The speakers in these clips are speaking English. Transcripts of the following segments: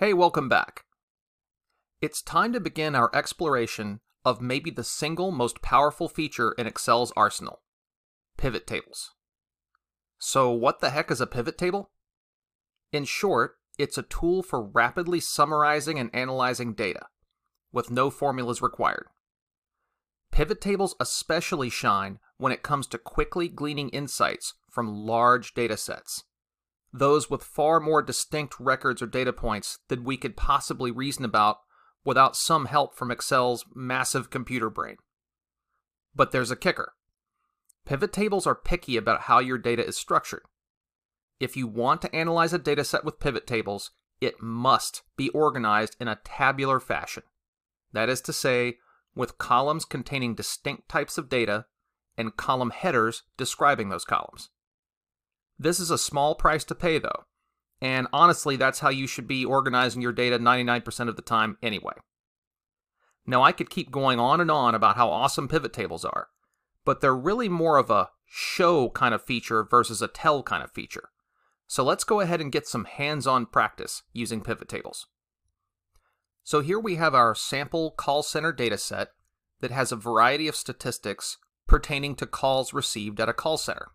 Hey, welcome back. It's time to begin our exploration of maybe the single most powerful feature in Excel's arsenal pivot tables. So, what the heck is a pivot table? In short, it's a tool for rapidly summarizing and analyzing data, with no formulas required. Pivot tables especially shine when it comes to quickly gleaning insights from large data sets, those with far more distinct records or data points than we could possibly reason about without some help from Excel's massive computer brain. But there's a kicker. Pivot tables are picky about how your data is structured. If you want to analyze a dataset with pivot tables, it must be organized in a tabular fashion. That is to say, with columns containing distinct types of data and column headers describing those columns. This is a small price to pay, though, and honestly, that's how you should be organizing your data 99% of the time anyway. Now, I could keep going on and on about how awesome pivot tables are, but they're really more of a show kind of feature versus a tell kind of feature. So let's go ahead and get some hands-on practice using pivot tables. So here we have our sample call center dataset that has a variety of statistics pertaining to calls received at a call center.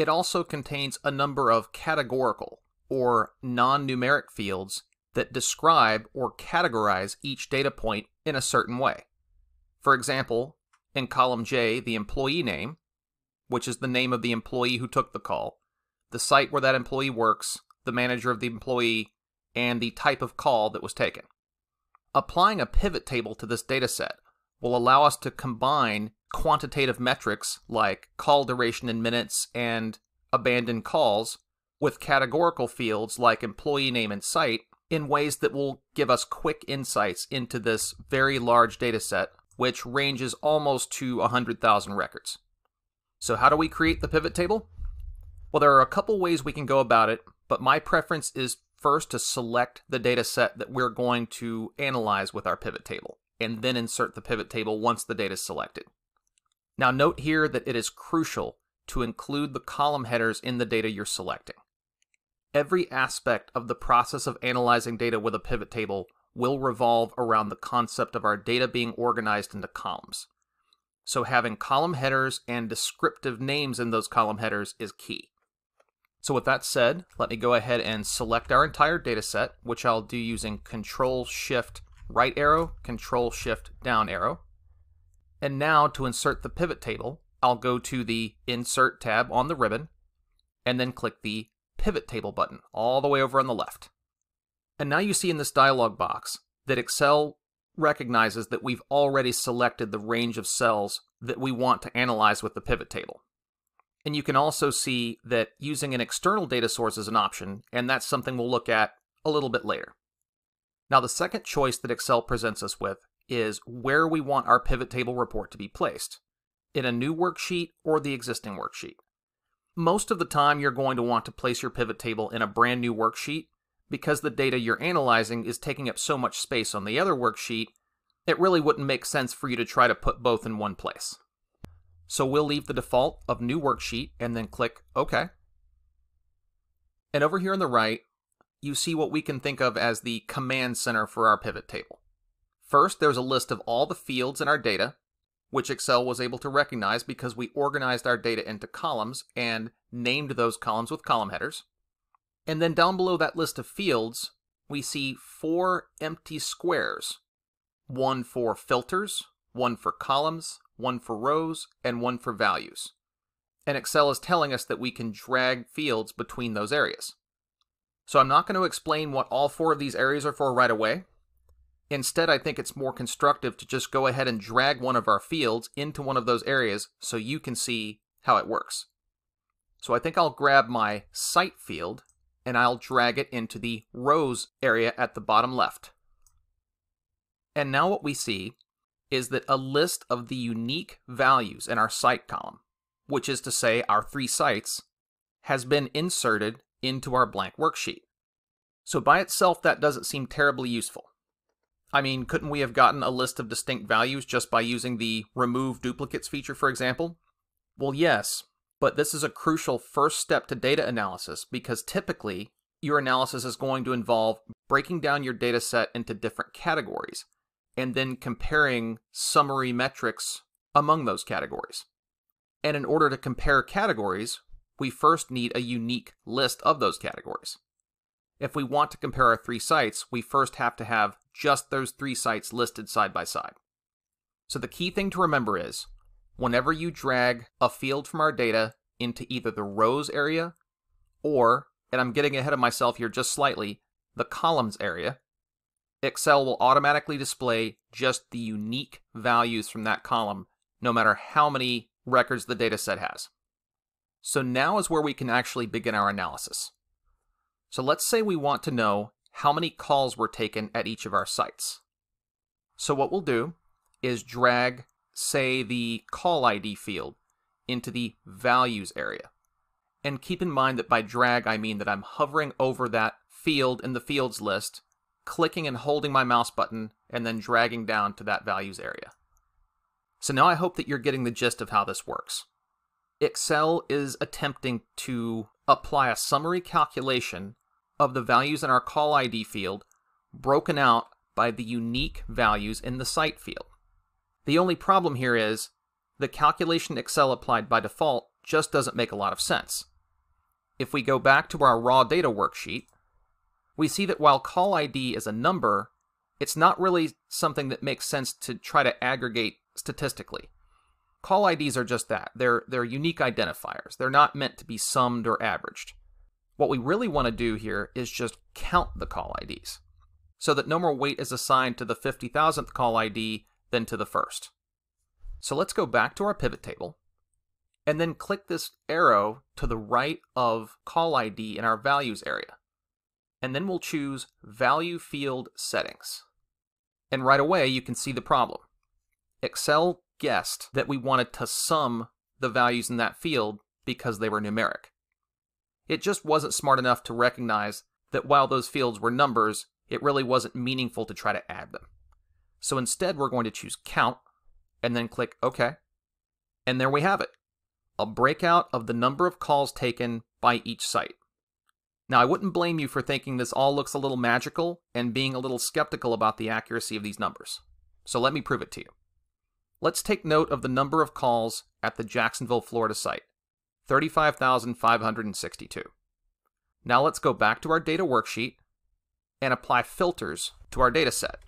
It also contains a number of categorical or non-numeric fields that describe or categorize each data point in a certain way. For example, in column J, the employee name, which is the name of the employee who took the call, the site where that employee works, the manager of the employee, and the type of call that was taken. Applying a pivot table to this dataset will allow us to combine quantitative metrics like call duration in minutes and abandoned calls with categorical fields like employee name and site in ways that will give us quick insights into this very large dataset, which ranges almost to 100,000 records. So how do we create the pivot table? Well, there are a couple ways we can go about it, but my preference is first to select the data set that we're going to analyze with our pivot table, and then insert the pivot table once the data is selected. Now note here that it is crucial to include the column headers in the data you're selecting. Every aspect of the process of analyzing data with a pivot table will revolve around the concept of our data being organized into columns. So having column headers and descriptive names in those column headers is key. So with that said, let me go ahead and select our entire data set, which I'll do using Control Shift right arrow, Control Shift down arrow. And now to insert the pivot table, I'll go to the Insert tab on the ribbon, and then click the Pivot Table button all the way over on the left. And now you see in this dialog box that Excel recognizes that we've already selected the range of cells that we want to analyze with the pivot table. And you can also see that using an external data source is an option, and that's something we'll look at a little bit later. Now, the second choice that Excel presents us with is where we want our pivot table report to be placed, in a new worksheet or the existing worksheet. Most of the time, you're going to want to place your pivot table in a brand new worksheet because the data you're analyzing is taking up so much space on the other worksheet, it really wouldn't make sense for you to try to put both in one place. So we'll leave the default of new worksheet and then click OK. And over here on the right, you see what we can think of as the command center for our pivot table. First, there's a list of all the fields in our data, which Excel was able to recognize because we organized our data into columns and named those columns with column headers. And then down below that list of fields, we see four empty squares, one for filters, one for columns, one for rows, and one for values. And Excel is telling us that we can drag fields between those areas. So I'm not going to explain what all four of these areas are for right away. Instead, I think it's more constructive to just go ahead and drag one of our fields into one of those areas so you can see how it works. So I think I'll grab my site field and I'll drag it into the rows area at the bottom left. And now what we see is that a list of the unique values in our site column, which is to say our three sites, has been inserted into our blank worksheet. So by itself, that doesn't seem terribly useful. I mean, couldn't we have gotten a list of distinct values just by using the remove duplicates feature, for example? Well, yes, but this is a crucial first step to data analysis because typically your analysis is going to involve breaking down your data set into different categories and then comparing summary metrics among those categories. And in order to compare categories, we first need a unique list of those categories. If we want to compare our three sites, we first have to have just those three sites listed side by side. So the key thing to remember is whenever you drag a field from our data into either the rows area or, and I'm getting ahead of myself here just slightly, the columns area, Excel will automatically display just the unique values from that column, no matter how many records the dataset has. So now is where we can actually begin our analysis. So let's say we want to know how many calls were taken at each of our sites. So what we'll do is drag, say, the call ID field into the values area. And keep in mind that by drag, I mean that I'm hovering over that field in the fields list, clicking and holding my mouse button, and then dragging down to that values area. So now I hope that you're getting the gist of how this works. Excel is attempting to apply a summary calculation of the values in our call ID field broken out by the unique values in the site field. The only problem here is the calculation Excel applied by default just doesn't make a lot of sense. If we go back to our raw data worksheet, we see that while call ID is a number, it's not really something that makes sense to try to aggregate statistically. Call IDs are just that. They're, they're unique identifiers. They're not meant to be summed or averaged. What we really want to do here is just count the call IDs so that no more weight is assigned to the 50,000th call ID than to the first. So let's go back to our pivot table and then click this arrow to the right of call ID in our values area. And then we'll choose value field settings. And right away you can see the problem. Excel guessed that we wanted to sum the values in that field because they were numeric. It just wasn't smart enough to recognize that while those fields were numbers, it really wasn't meaningful to try to add them. So instead, we're going to choose count and then click OK. And there we have it a breakout of the number of calls taken by each site. Now, I wouldn't blame you for thinking this all looks a little magical and being a little skeptical about the accuracy of these numbers. So let me prove it to you. Let's take note of the number of calls at the Jacksonville, Florida site 35,562. Now let's go back to our data worksheet and apply filters to our data set.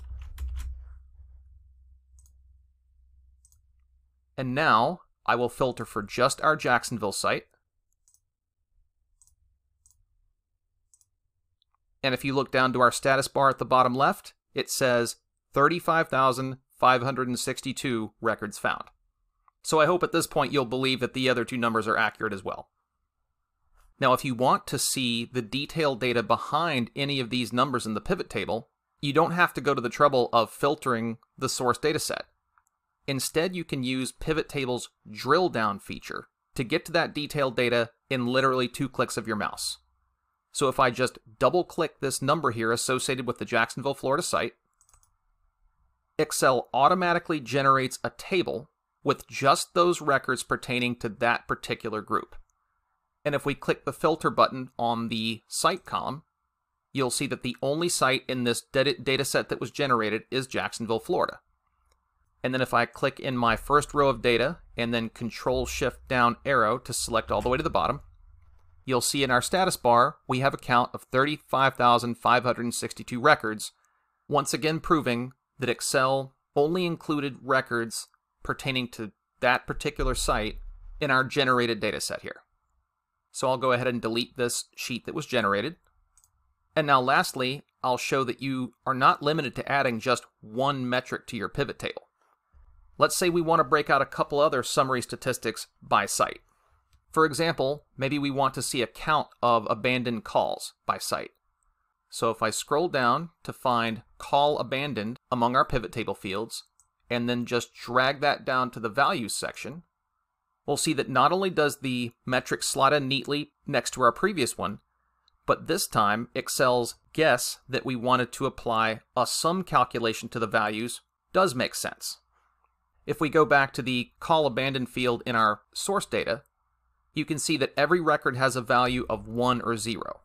And now I will filter for just our Jacksonville site. And if you look down to our status bar at the bottom left, it says 35,000 562 records found. So I hope at this point you'll believe that the other two numbers are accurate as well. Now, if you want to see the detailed data behind any of these numbers in the pivot table, you don't have to go to the trouble of filtering the source dataset. Instead, you can use Pivot Table's drill down feature to get to that detailed data in literally two clicks of your mouse. So if I just double click this number here associated with the Jacksonville, Florida site, Excel automatically generates a table with just those records pertaining to that particular group. And if we click the filter button on the site column, you'll see that the only site in this data set that was generated is Jacksonville, Florida. And then if I click in my first row of data and then control shift down arrow to select all the way to the bottom, you'll see in our status bar we have a count of 35,562 records, once again proving that Excel only included records pertaining to that particular site in our generated data set here. So I'll go ahead and delete this sheet that was generated. And now lastly, I'll show that you are not limited to adding just one metric to your pivot table. Let's say we want to break out a couple other summary statistics by site. For example, maybe we want to see a count of abandoned calls by site. So if I scroll down to find call abandoned among our pivot table fields, and then just drag that down to the values section, we'll see that not only does the metric slot in neatly next to our previous one, but this time Excel's guess that we wanted to apply a sum calculation to the values does make sense. If we go back to the call abandoned field in our source data, you can see that every record has a value of 1 or 0.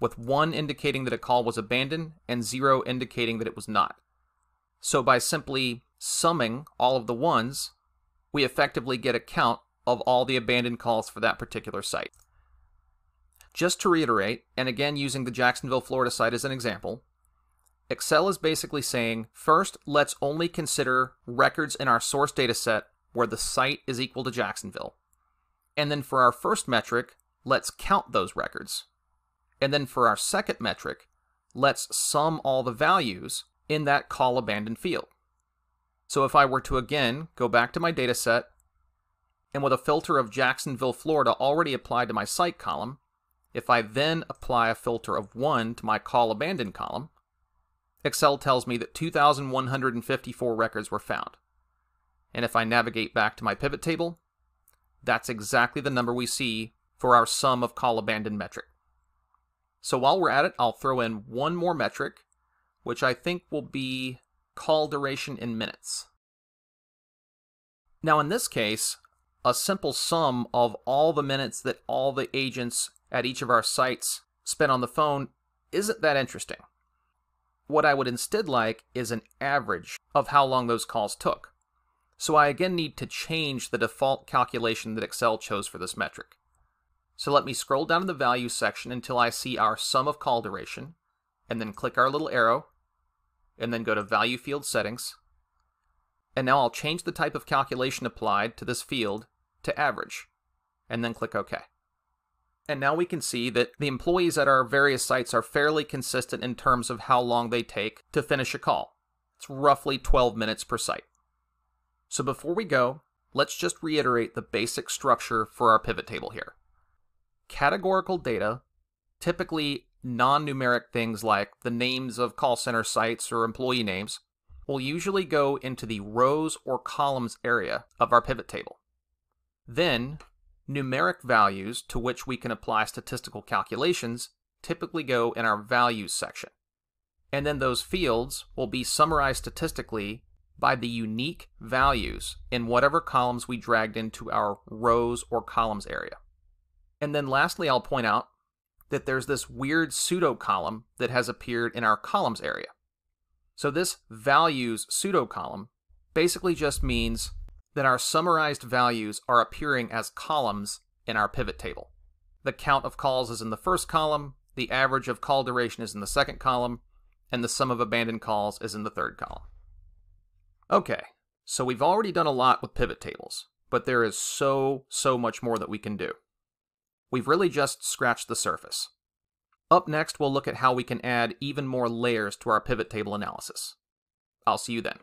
with 1 indicating that a call was abandoned and 0 indicating that it was not. So by simply summing all of the ones, we effectively get a count of all the abandoned calls for that particular site. Just to reiterate, and again using the Jacksonville, Florida site as an example, Excel is basically saying, first, let's only consider records in our source data set where the site is equal to Jacksonville. And then for our first metric, let's count those records. And then for our second metric, let's sum all the values in that call abandoned field. So if I were to again go back to my data set, and with a filter of Jacksonville, Florida already applied to my site column, if I then apply a filter of 1 to my call abandoned column, Excel tells me that 2,154 records were found. And if I navigate back to my pivot table, that's exactly the number we see for our sum of call abandoned metric. So while we're at it, I'll throw in one more metric, which I think will be call duration in minutes. Now in this case, a simple sum of all the minutes that all the agents at each of our sites spent on the phone isn't that interesting. What I would instead like is an average of how long those calls took. So I again need to change the default calculation that Excel chose for this metric. So let me scroll down to the values section until I see our sum of call duration, and then click our little arrow, and then go to value field settings. And now I'll change the type of calculation applied to this field to average, and then click OK. And now we can see that the employees at our various sites are fairly consistent in terms of how long they take to finish a call. It's roughly 12 minutes per site. So before we go, let's just reiterate the basic structure for our pivot table here. Categorical data, typically non-numeric things like the names of call center sites or employee names, will usually go into the rows or columns area of our pivot table. Then, Numeric values to which we can apply statistical calculations typically go in our values section. And then those fields will be summarized statistically by the unique values in whatever columns we dragged into our rows or columns area. And then lastly, I'll point out that there's this weird pseudo column that has appeared in our columns area. So this values pseudo column basically just means that our summarized values are appearing as columns in our pivot table. The count of calls is in the first column, the average of call duration is in the second column, and the sum of abandoned calls is in the third column. Okay, so we've already done a lot with pivot tables, but there is so, so much more that we can do. We've really just scratched the surface. Up next, we'll look at how we can add even more layers to our pivot table analysis. I'll see you then.